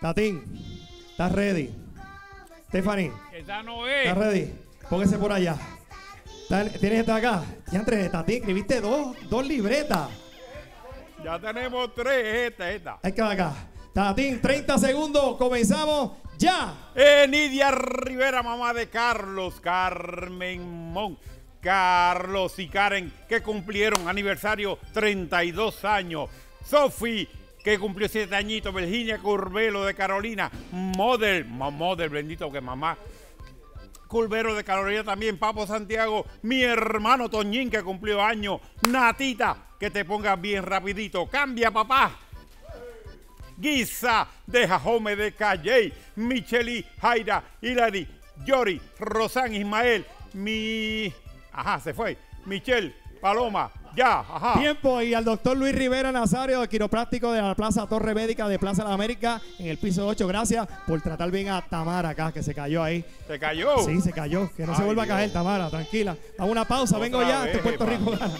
Tatín, ¿estás ready? Stephanie, no ¿estás es. ready? Póngase por allá. ¿Estás- ¿Tienes esta acá? Ya entre Tatín, escribiste dos, dos libretas. Ya tenemos tres. Esta, esta. Hay que acá. Tatín, 30 segundos, comenzamos ya. Eh, Nidia Rivera, mamá de Carlos, Carmen Mon, Carlos y Karen, que cumplieron aniversario 32 años. Sophie, que cumplió 7 añitos. Virginia Curbelo de Carolina. Model, model, bendito que mamá. Culvero de Carolina también, Papo Santiago, mi hermano Toñín que cumplió años, Natita, que te pongas bien rapidito, cambia papá. Guisa de Jajome de Calley, Micheli, Jaira, Hilary, Yori, Rosán, Ismael, mi... Ajá, se fue. Michelle, Paloma, ya, ajá. Tiempo y al doctor Luis Rivera Nazario, quiropráctico de la Plaza Torre Médica de Plaza de la América, en el piso 8. Gracias por tratar bien a Tamara acá, que se cayó ahí. Se cayó. Sí, se cayó. Que no se vuelva a caer, Tamara, tranquila. A una pausa, Otra vengo ya. Este Puerto. Rico gana.